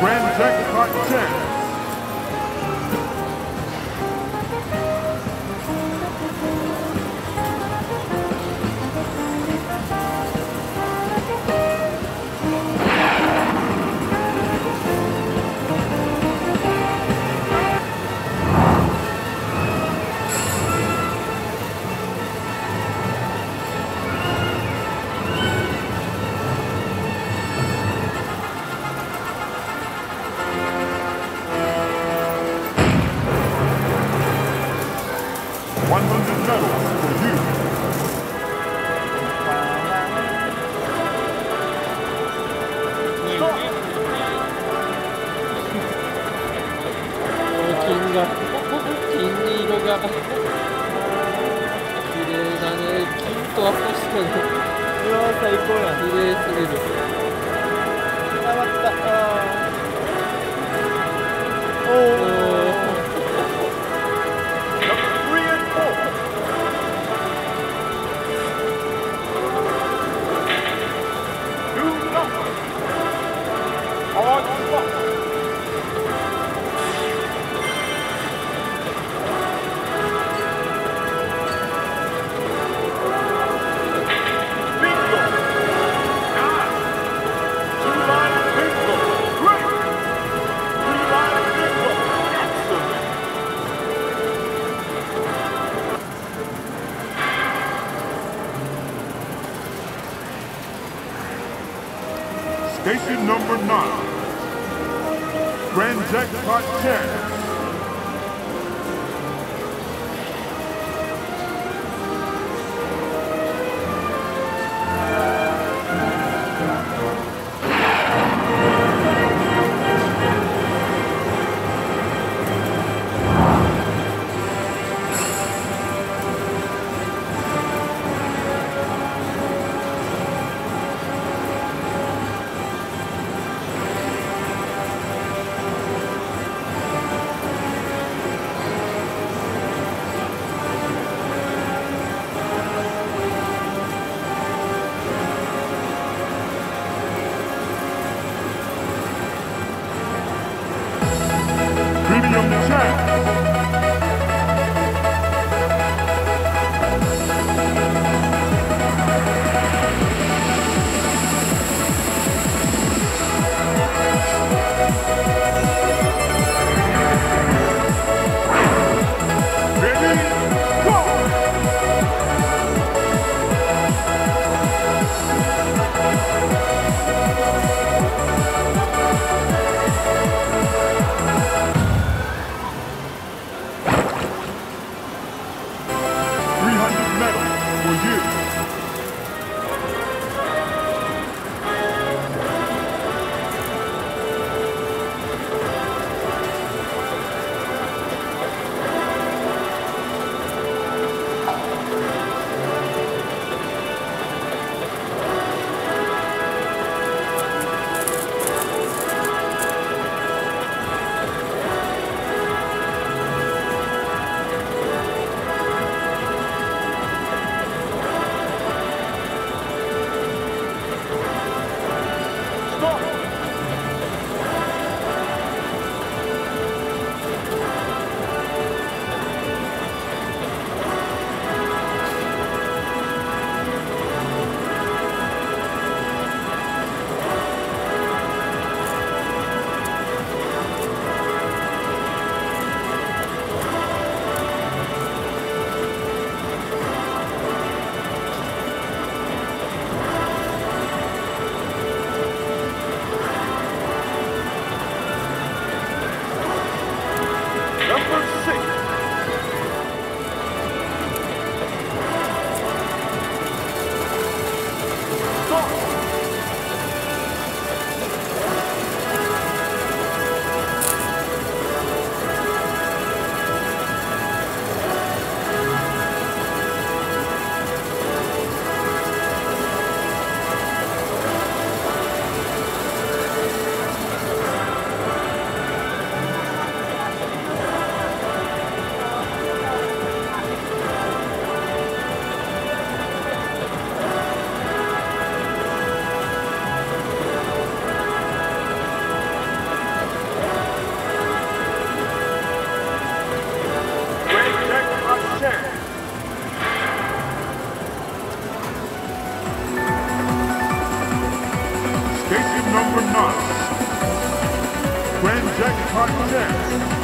Grand Jackpot 10. One 金色が綺麗だね。金と赤しかねうわ最高や綺麗すぎる。あまった。あー。おお Station number on the track. Nine. Grand Jack Contest.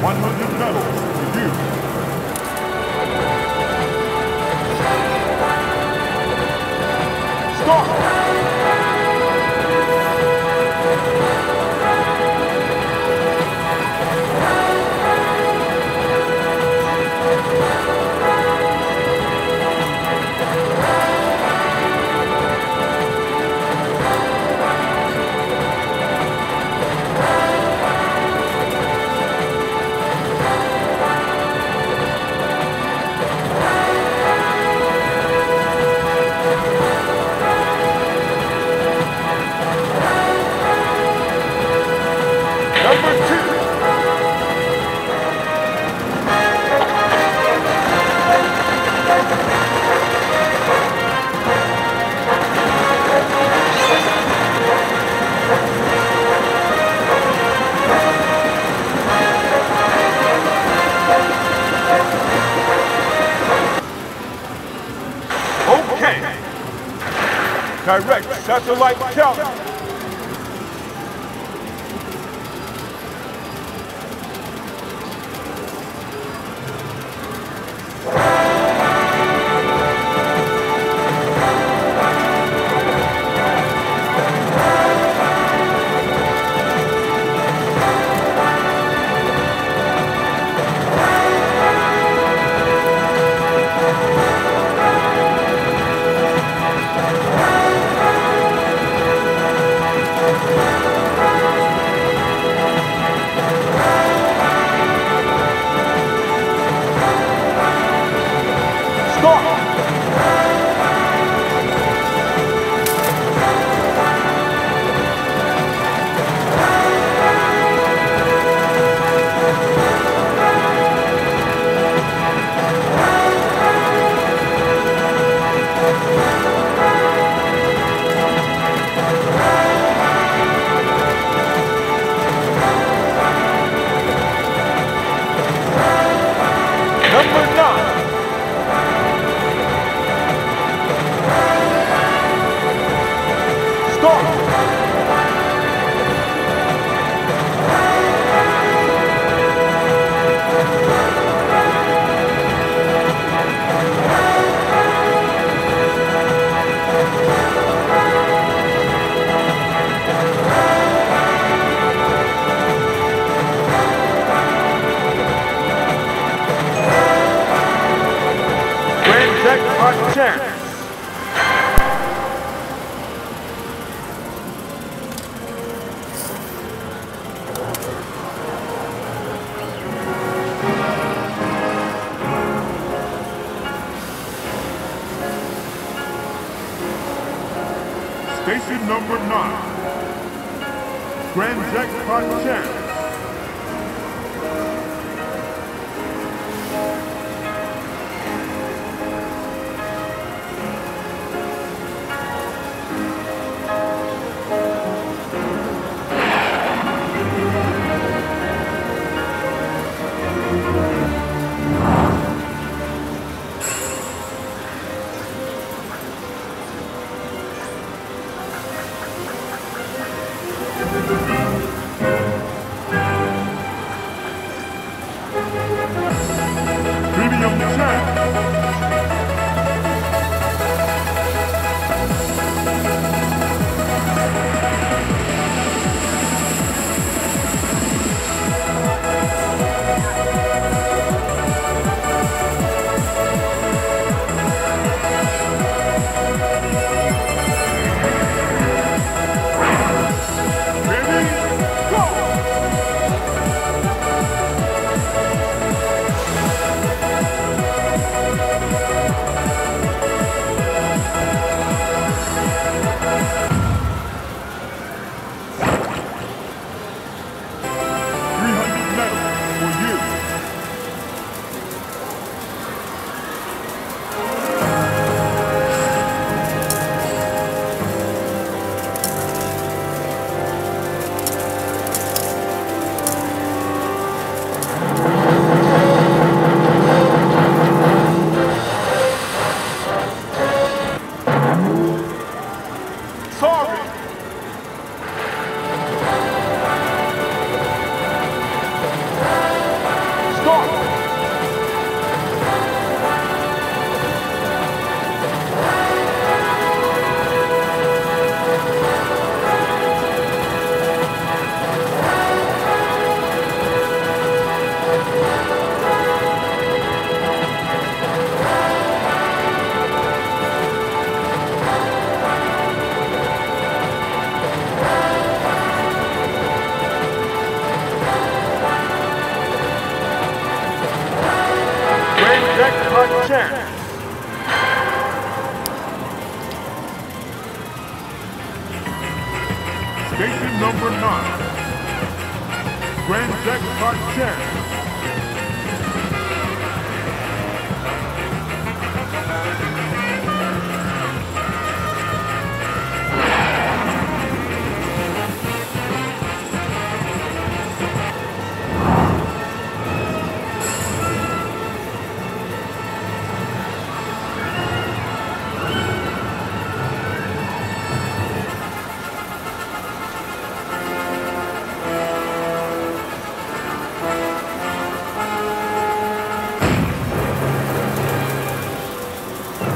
100 medals to you. Stop. Direct satellite count.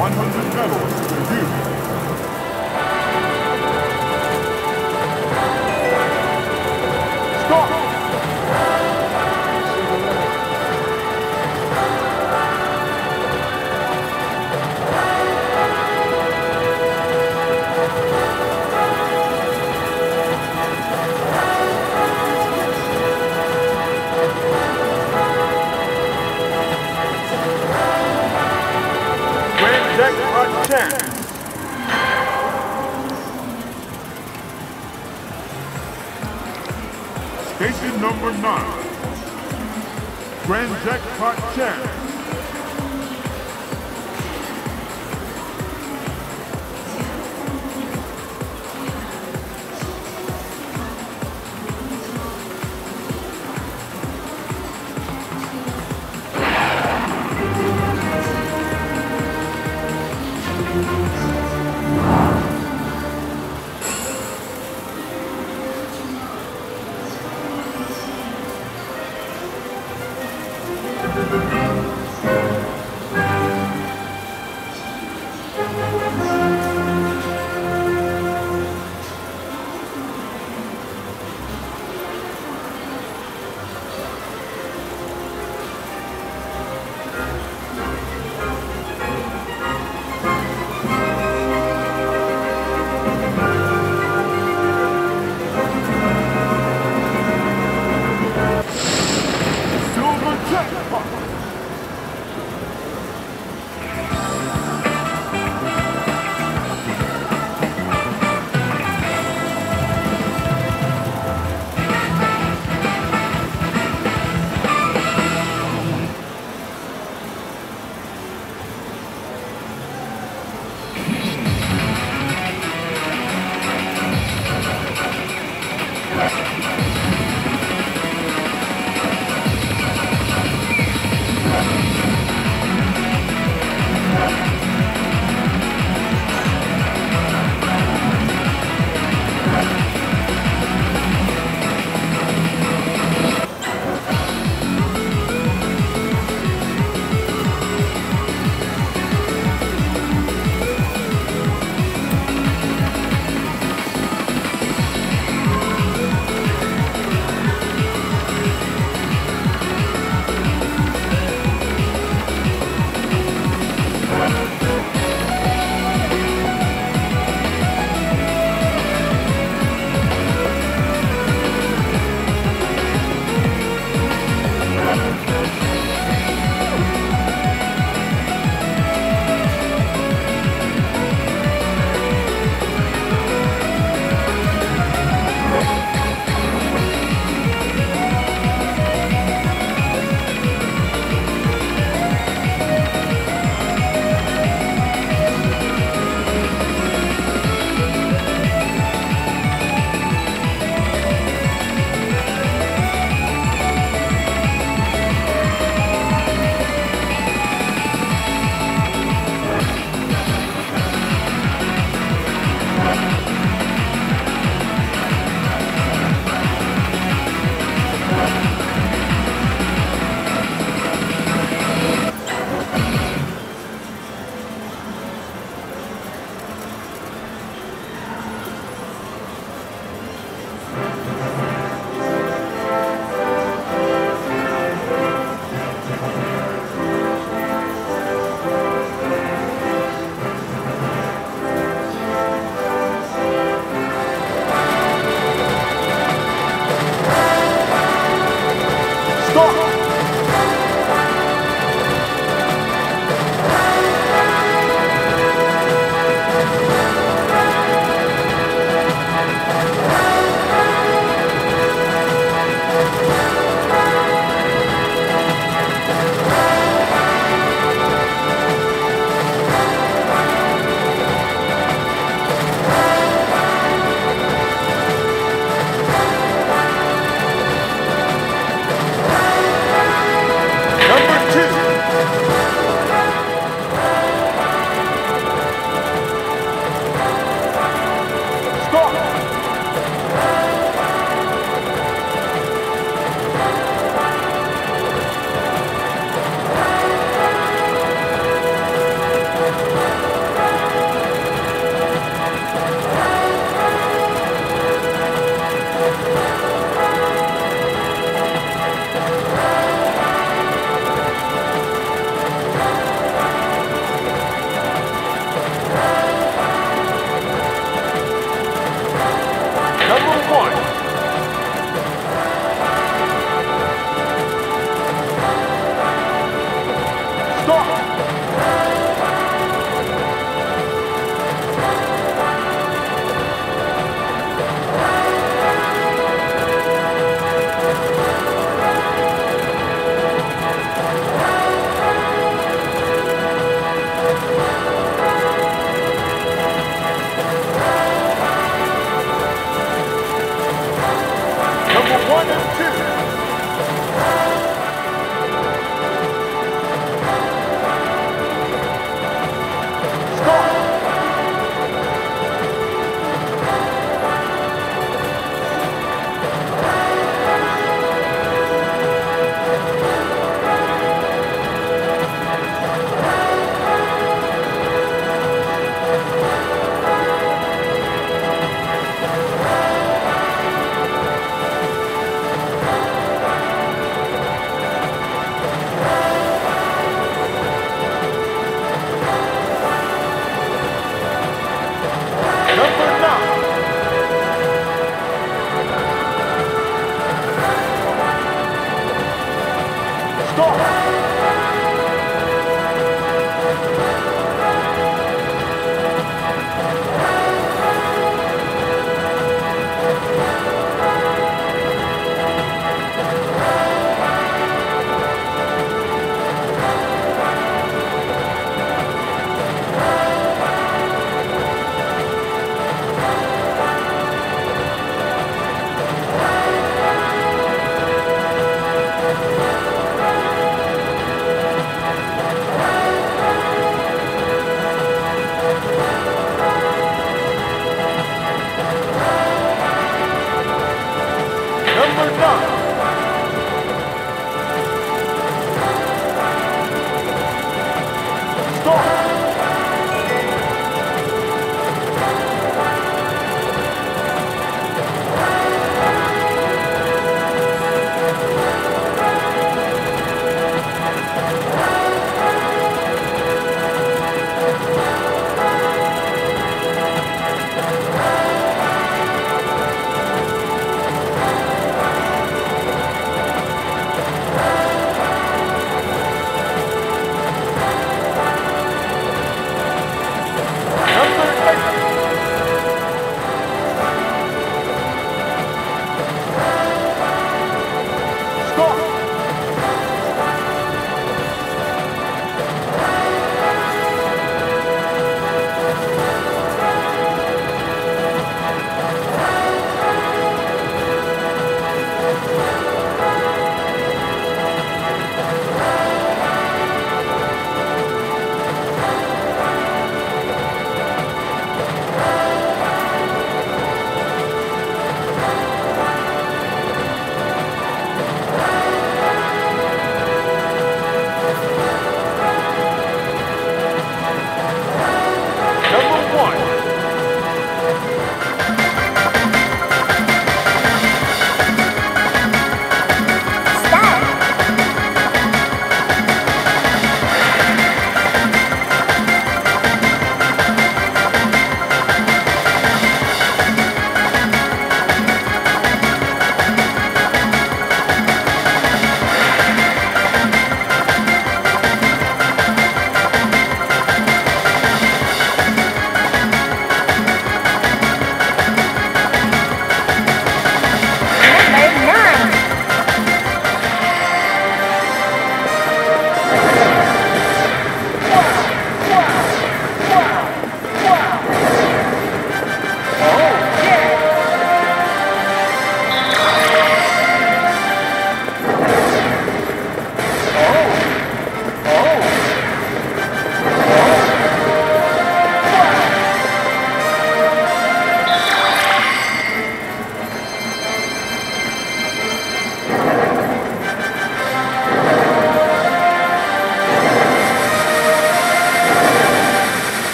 100 medals for you. 10. Station number 9. Grand Jackpot 10.